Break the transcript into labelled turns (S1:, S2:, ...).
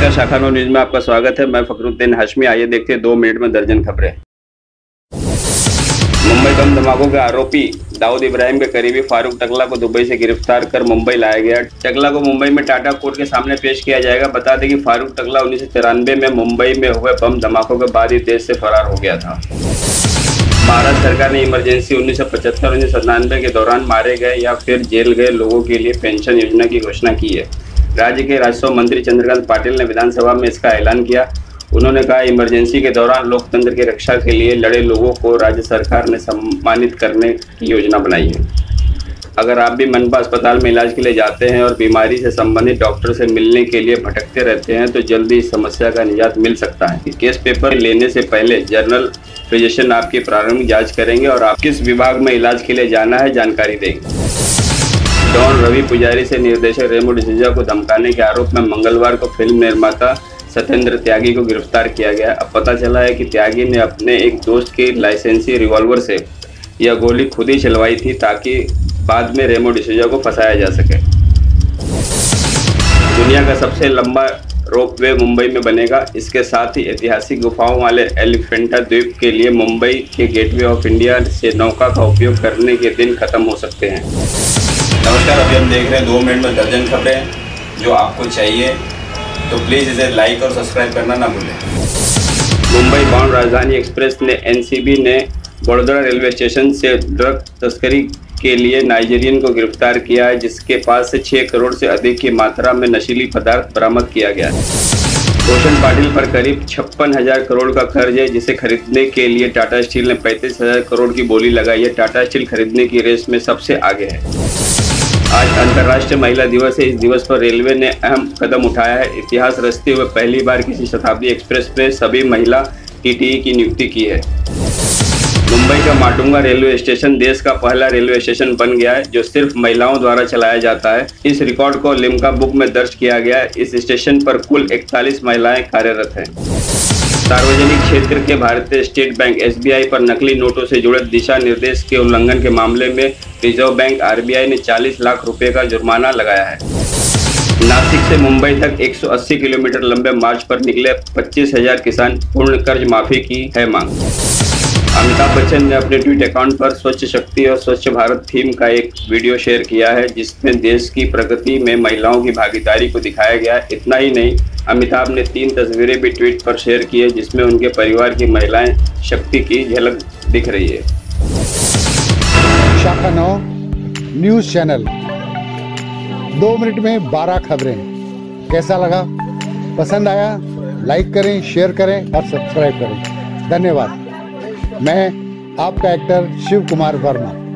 S1: नमस्कार शाखा न्यूज़ में आपका स्वागत है। मैं फकरुद्दीन हाशमी। आइए देखते हैं दो मिनट में दर्जन खबरें। मुंबई बम धमाकों के आरोपी दाऊद इब्राहिम के करीबी फारूक टकला को दुबई से गिरफ़्तार कर मुंबई लाया गया। टकला को मुंबई में टाटा कोर्ट के सामने पेश किया जाएगा। बता दें कि फारूक टकला उन्नीस में मुंबई में हुए बम धमाकों के बाद ही देश से फरार हो गया था। भारत सरकार ने इमरजेंसी उन्नीस सौ पचहत्तर, उन्नीस के दौरान मारे गए या फिर जेल गए लोगों के लिए पेंशन योजना की घोषणा की है। राज्य के राजस्व मंत्री चंद्रकांत पाटिल ने विधानसभा में इसका ऐलान किया। उन्होंने कहा, इमरजेंसी के दौरान लोकतंत्र की रक्षा के लिए लड़े लोगों को राज्य सरकार ने सम्मानित करने की योजना बनाई है। अगर आप भी मनपा अस्पताल में इलाज के लिए जाते हैं और बीमारी से संबंधित डॉक्टर से मिलने के लिए भटकते रहते हैं तो जल्दी इस समस्या का निजात मिल सकता है। केस पेपर लेने से पहले जर्नल फिजिशियन आपकी प्रारंभिक जाँच करेंगे और आप किस विभाग में इलाज के लिए जाना है, जानकारी देंगे। डॉन रवि पुजारी से निर्देशक रेमो डिसीजा को धमकाने के आरोप में मंगलवार को फ़िल्म निर्माता सत्येंद्र त्यागी को गिरफ़्तार किया गया। अब पता चला है कि त्यागी ने अपने एक दोस्त के लाइसेंसी रिवॉल्वर से यह गोली खुद ही चलवाई थी ताकि बाद में रेमो डिसूजा को फंसाया जा सके। दुनिया का सबसे लंबा रोपवे मुंबई में बनेगा। इसके साथ ही ऐतिहासिक गुफाओं वाले एलिफेंटा द्वीप के लिए मुंबई के गेटवे ऑफ़ इंडिया से नौका का उपयोग करने के दिन खत्म हो सकते हैं। नमस्कार, अभी हम देख रहे हैं दो मिनट में दर्जन खबरें जो आपको चाहिए। तो प्लीज़ इसे लाइक और सब्सक्राइब करना ना भूलें। मुंबई बाउंड राजधानी एक्सप्रेस ने एनसीबी ने बड़ोदरा रेलवे स्टेशन से ड्रग तस्करी के लिए नाइजीरियन को गिरफ़्तार किया है, जिसके पास से 6 करोड़ से अधिक की मात्रा में नशीली पदार्थ बरामद किया गया है। रोशन पाटिल पर करीब छप्पन हज़ार करोड़ का कर्ज है, जिसे खरीदने के लिए टाटा स्टील ने पैंतीस हज़ार करोड़ की बोली लगाई है। टाटा स्टील खरीदने की रेस में सबसे आगे है। आज अंतर्राष्ट्रीय महिला दिवस है। इस दिवस पर रेलवे ने अहम कदम उठाया है। इतिहास रचते हुए पहली बार किसी शताब्दी एक्सप्रेस में सभी महिला टीटीई की नियुक्ति की है। मुंबई का माटुंगा रेलवे स्टेशन देश का पहला रेलवे स्टेशन बन गया है, जो सिर्फ़ महिलाओं द्वारा चलाया जाता है। इस रिकॉर्ड को लिमका बुक में दर्ज किया गया है। इस स्टेशन पर कुल 41 महिलाएँ कार्यरत हैं। सार्वजनिक क्षेत्र के भारतीय स्टेट बैंक एसबीआई पर नकली नोटों से जुड़े दिशा निर्देश के उल्लंघन के मामले में रिज़र्व बैंक आरबीआई ने 40 लाख रुपए का जुर्माना लगाया है। नासिक से मुंबई तक 180 किलोमीटर लंबे मार्च पर निकले 25,000 किसान पूर्ण कर्ज माफ़ी की है मांग। अमिताभ बच्चन ने अपने ट्वीट अकाउंट पर स्वच्छ शक्ति और स्वच्छ भारत थीम का एक वीडियो शेयर किया है, जिसमें देश की प्रगति में महिलाओं की भागीदारी को दिखाया गया। है इतना ही नहीं, अमिताभ ने तीन तस्वीरें भी ट्वीट पर शेयर की है, जिसमें उनके परिवार की महिलाएँ शक्ति की झलक दिख रही है।
S2: शाखा नौ, न्यूज़ चैनल। दो मिनट में बारह खबरें। कैसा लगा? पसंद आया? लाइक करें, शेयर करें और सब्सक्राइब करें। धन्यवाद। मैं आपका एक्टर शिव कुमार वर्मा।